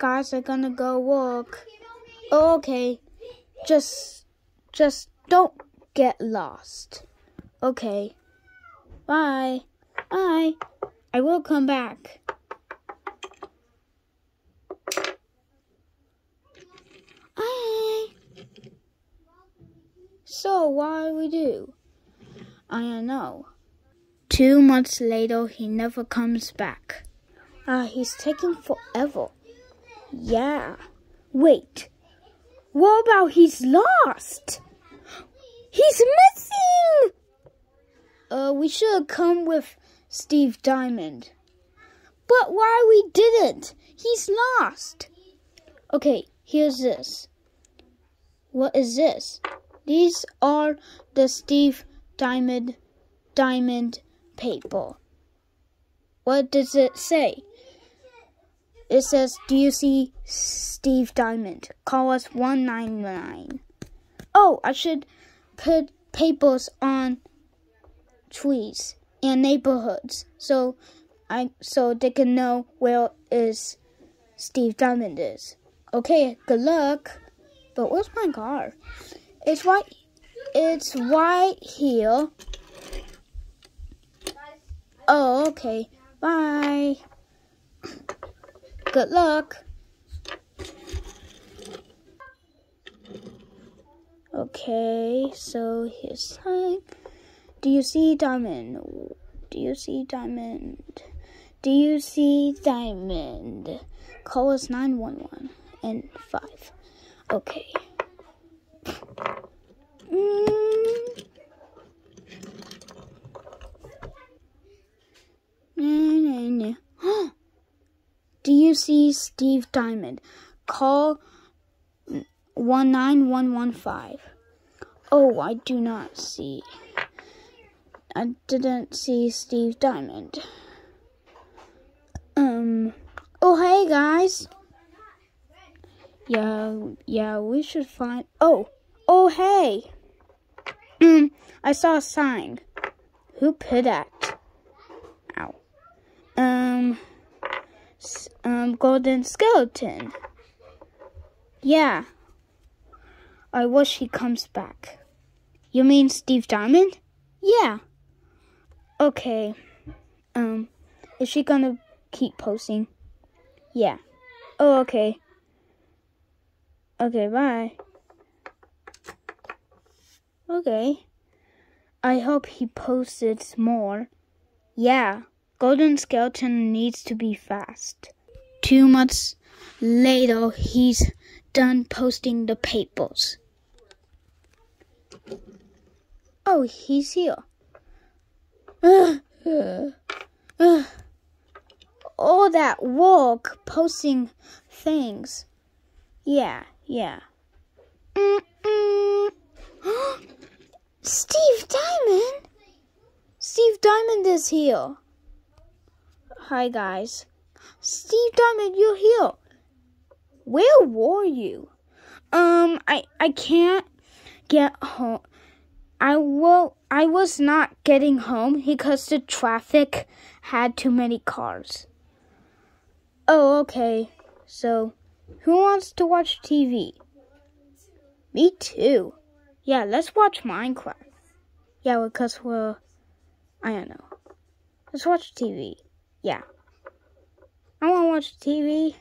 guys are gonna go walk. Okay. Just, just don't get lost. Okay. Bye. Bye. I will come back. Bye. So, what do we do? I don't know. Two months later, he never comes back. Ah, uh, he's taking forever. Yeah. Wait. What about he's lost? He's missing! Uh, we should have come with Steve Diamond. But why we didn't? He's lost. Okay, here's this. What is this? These are the Steve Diamond Diamond paper. What does it say? It says, Do you see Steve Diamond? Call us 199. Oh, I should put papers on trees and neighborhoods so I so they can know where is Steve Diamond is. Okay, good luck. But where's my car? It's right it's right here. Oh, okay. Bye. Good luck. Okay, so here's time. Do you see diamond? Do you see diamond? Do you see diamond? Call us 911 and 5. Okay. Mm. Do you see Steve Diamond? Call 19115. Oh, I do not see. I didn't see Steve Diamond. Um, oh, hey guys. Yeah, yeah, we should find. Oh, oh, hey. Um, I saw a sign. Who put that? Ow. Um, um, golden skeleton. Yeah. I wish he comes back. You mean Steve Diamond? Yeah. Okay. Um, is she gonna keep posting? Yeah. Oh, okay. Okay, bye. Okay. I hope he posted more. Yeah. Golden Skeleton needs to be fast. Two months later, he's done posting the papers. Oh, he's here. All that work posting things. Yeah, yeah. Steve Diamond? Steve Diamond is here. Hi, guys. Steve Diamond, you're here. Where were you? Um, I I can't get home. I will. I was not getting home because the traffic had too many cars. Oh, okay. So, who wants to watch TV? Me too. Yeah, let's watch Minecraft. Yeah, because we're. I don't know. Let's watch TV. Yeah. Watch TV.